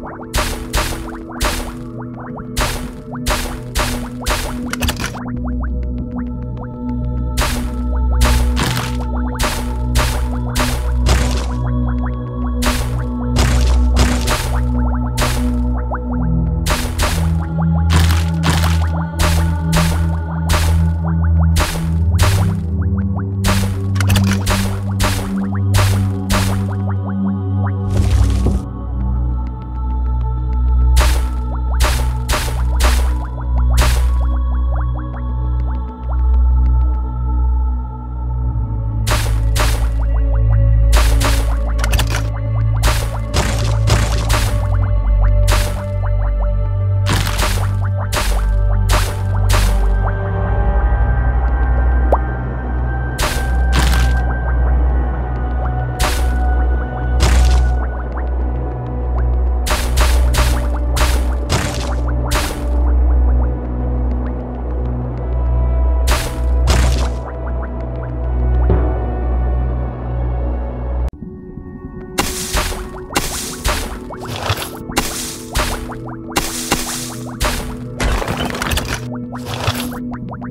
you you